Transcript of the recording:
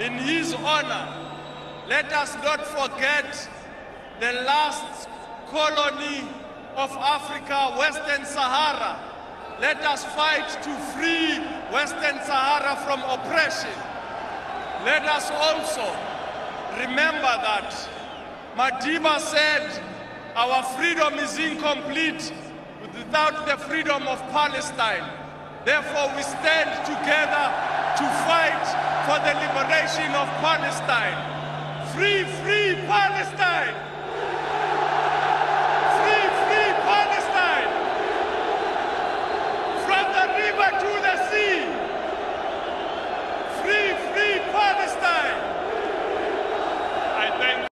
in his honor. Let us not forget the last colony of Africa, Western Sahara. Let us fight to free Western Sahara from oppression. Let us also remember that Madiba said our freedom is incomplete without the freedom of Palestine. Therefore, we stand together for the liberation of Palestine. Free, free Palestine!